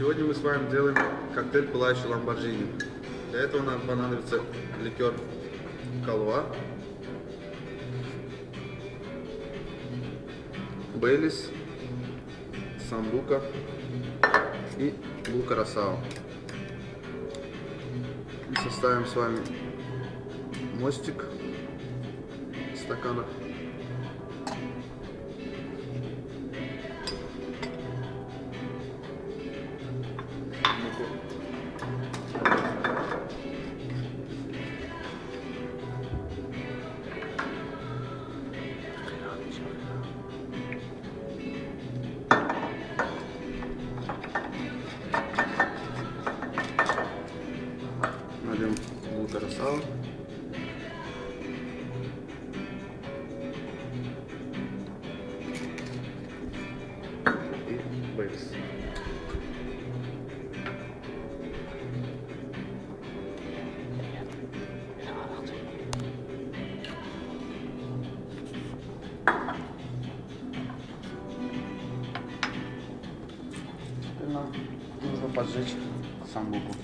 Сегодня мы с вами делаем коктейль «Пылающий ламборджини». Для этого нам понадобится ликер Калуа, Бейлис, Самбука и булка Росао. Составим с вами мостик в стаканах. Нальем булка Росао. Нужно поджечь самбуку.